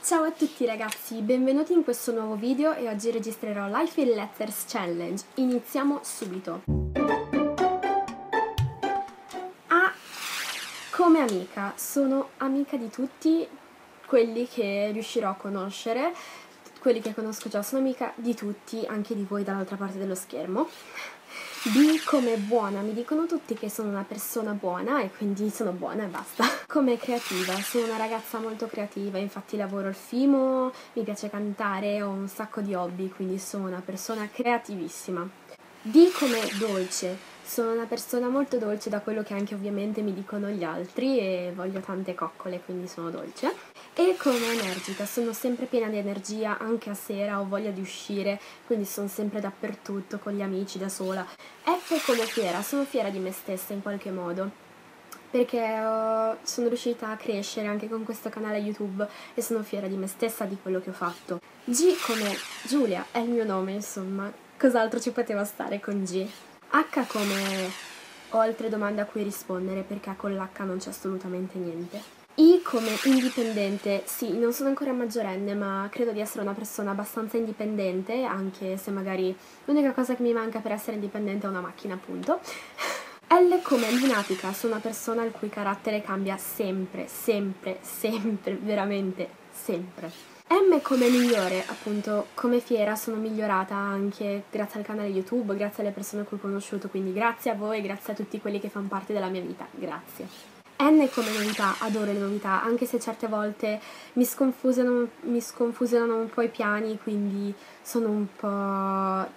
Ciao a tutti ragazzi, benvenuti in questo nuovo video e oggi registrerò Life in Letters Challenge. Iniziamo subito. Ah, come amica, sono amica di tutti quelli che riuscirò a conoscere, quelli che conosco già, sono amica di tutti, anche di voi dall'altra parte dello schermo. B come buona, mi dicono tutti che sono una persona buona e quindi sono buona e basta. Come creativa, sono una ragazza molto creativa, infatti lavoro al Fimo, mi piace cantare, ho un sacco di hobby, quindi sono una persona creativissima. D come dolce, sono una persona molto dolce da quello che anche ovviamente mi dicono gli altri e voglio tante coccole, quindi sono dolce. E come energica, sono sempre piena di energia, anche a sera ho voglia di uscire, quindi sono sempre dappertutto, con gli amici, da sola. F come fiera, sono fiera di me stessa in qualche modo perché uh, sono riuscita a crescere anche con questo canale YouTube e sono fiera di me stessa, di quello che ho fatto. G come Giulia, è il mio nome insomma, cos'altro ci poteva stare con G? H come ho altre domande a cui rispondere perché con l'H non c'è assolutamente niente. I come indipendente, sì, non sono ancora maggiorenne, ma credo di essere una persona abbastanza indipendente, anche se magari l'unica cosa che mi manca per essere indipendente è una macchina, appunto. L come lunatica, sono una persona il cui carattere cambia sempre, sempre, sempre, veramente sempre. M come migliore, appunto, come fiera sono migliorata anche grazie al canale YouTube, grazie alle persone che ho conosciuto, quindi grazie a voi, grazie a tutti quelli che fanno parte della mia vita, grazie. N come novità, adoro le novità, anche se certe volte mi sconfusionano, mi sconfusionano un po' i piani, quindi sono un po'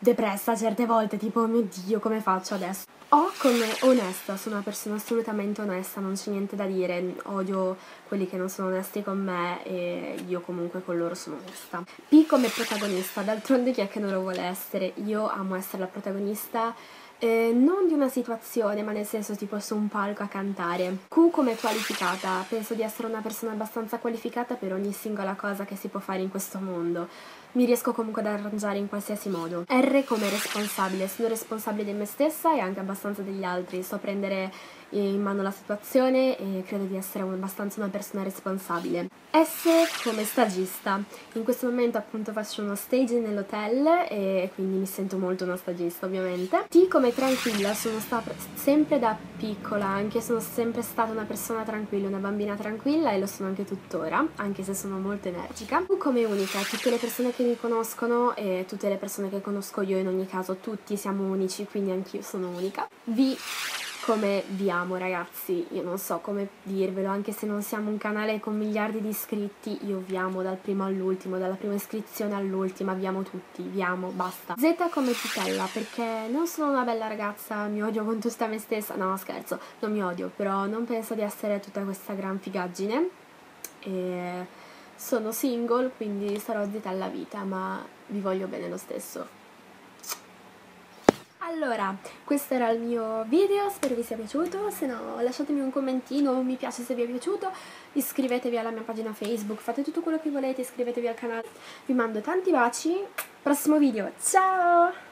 depressa certe volte, tipo, oh mio Dio, come faccio adesso? O come onesta, sono una persona assolutamente onesta, non c'è niente da dire, odio quelli che non sono onesti con me e io comunque con loro sono onesta. P come protagonista, d'altronde chi è che non lo vuole essere? Io amo essere la protagonista eh, non di una situazione, ma nel senso tipo su un palco a cantare. Q come qualificata, penso di essere una persona abbastanza qualificata per ogni singola cosa che si può fare in questo mondo. Mi riesco comunque ad arrangiare in qualsiasi modo. R come responsabile, sono responsabile di me stessa e anche abbastanza degli altri. So prendere in mano la situazione e credo di essere abbastanza una persona responsabile. S come stagista, in questo momento appunto faccio uno stage nell'hotel e quindi mi sento molto una stagista ovviamente. T come tranquilla, sono stata sempre da piccola, anche sono sempre stata una persona tranquilla, una bambina tranquilla e lo sono anche tuttora, anche se sono molto energica. Come unica, tutte le persone che mi conoscono e tutte le persone che conosco io in ogni caso, tutti siamo unici, quindi anch'io sono unica. V come vi amo ragazzi, io non so come dirvelo, anche se non siamo un canale con miliardi di iscritti, io vi amo dal primo all'ultimo, dalla prima iscrizione all'ultima, vi amo tutti, vi amo, basta. Z come tutela, perché non sono una bella ragazza, mi odio con tutta me stessa, no scherzo, non mi odio, però non penso di essere tutta questa gran figaggine e sono single, quindi sarò Z alla vita, ma vi voglio bene lo stesso. Allora, questo era il mio video, spero vi sia piaciuto, se no lasciatemi un commentino, un mi piace se vi è piaciuto, iscrivetevi alla mia pagina Facebook, fate tutto quello che volete, iscrivetevi al canale, vi mando tanti baci, prossimo video, ciao!